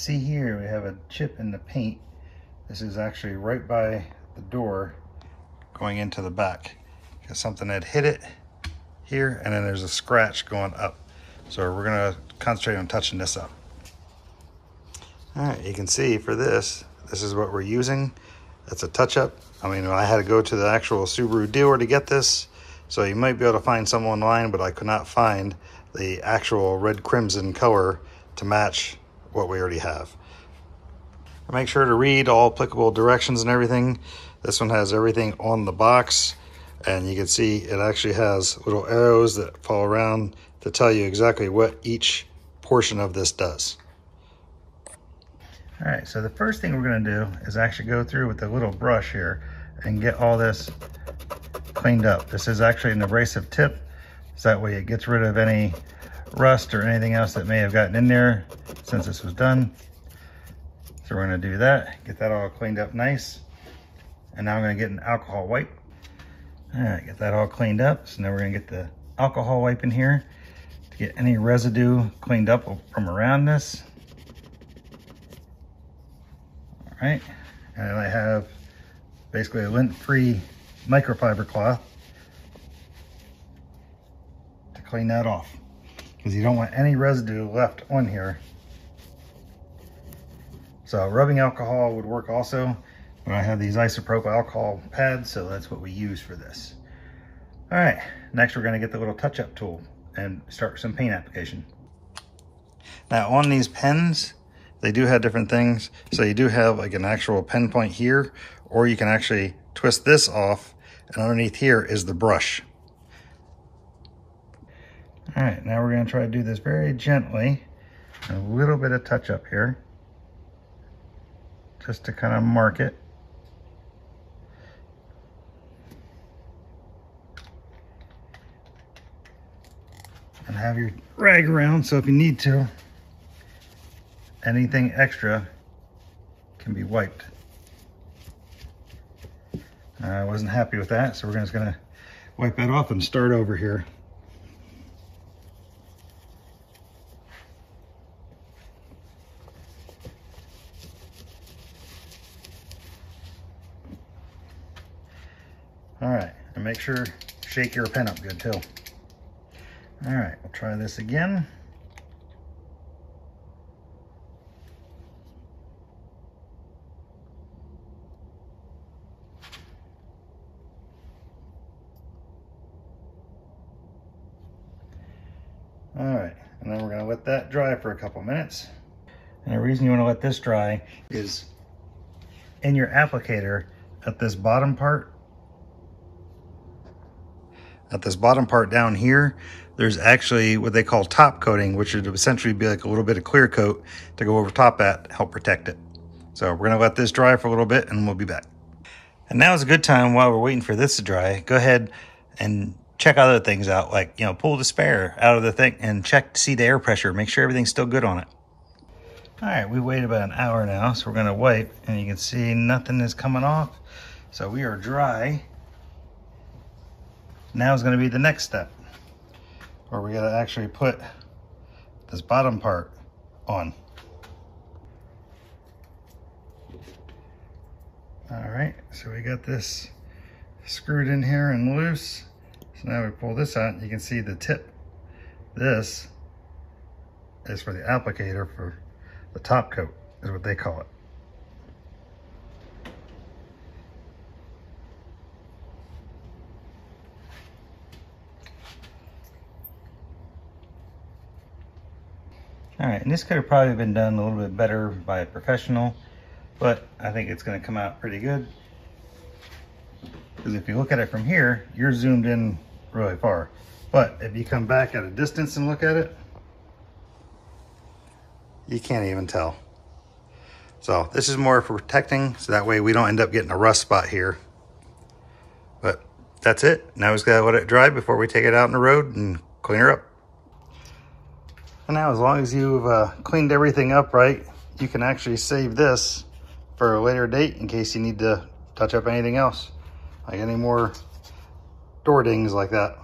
see here, we have a chip in the paint. This is actually right by the door going into the back. Because something had hit it here, and then there's a scratch going up. So we're gonna concentrate on touching this up. All right, you can see for this, this is what we're using. It's a touch-up. I mean, I had to go to the actual Subaru dealer to get this. So you might be able to find some online, but I could not find the actual red crimson color to match what we already have. Make sure to read all applicable directions and everything. This one has everything on the box and you can see it actually has little arrows that fall around to tell you exactly what each portion of this does. All right, so the first thing we're gonna do is actually go through with a little brush here and get all this cleaned up. This is actually an abrasive tip, so that way it gets rid of any rust or anything else that may have gotten in there since this was done. So we're gonna do that, get that all cleaned up nice. And now I'm gonna get an alcohol wipe. All right, get that all cleaned up. So now we're gonna get the alcohol wipe in here to get any residue cleaned up from around this. All right, and I have basically a lint-free microfiber cloth to clean that off because you don't want any residue left on here so rubbing alcohol would work also, but I have these isopropyl alcohol pads, so that's what we use for this. All right, next we're gonna get the little touch-up tool and start some paint application. Now on these pens, they do have different things. So you do have like an actual pen point here, or you can actually twist this off, and underneath here is the brush. All right, now we're gonna try to do this very gently. A little bit of touch up here just to kind of mark it. And have your rag around so if you need to, anything extra can be wiped. I wasn't happy with that, so we're just gonna wipe that off and start over here. All right, and make sure, shake your pen up good too. All right, we'll try this again. All right, and then we're gonna let that dry for a couple minutes. And the reason you wanna let this dry is in your applicator at this bottom part, at this bottom part down here, there's actually what they call top coating, which would essentially be like a little bit of clear coat to go over top that, help protect it. So we're gonna let this dry for a little bit and we'll be back. And now is a good time while we're waiting for this to dry, go ahead and check other things out, like, you know, pull the spare out of the thing and check to see the air pressure, make sure everything's still good on it. All right, we waited about an hour now, so we're gonna wipe and you can see nothing is coming off. So we are dry now is going to be the next step where we got to actually put this bottom part on. All right, so we got this screwed in here and loose. So now we pull this out, you can see the tip. This is for the applicator for the top coat, is what they call it. All right, and this could have probably been done a little bit better by a professional, but I think it's gonna come out pretty good. Because if you look at it from here, you're zoomed in really far. But if you come back at a distance and look at it, you can't even tell. So this is more for protecting, so that way we don't end up getting a rust spot here. But that's it. Now we just gotta let it dry before we take it out on the road and clean her up. And now as long as you've uh, cleaned everything up right, you can actually save this for a later date in case you need to touch up anything else. Like any more door dings like that.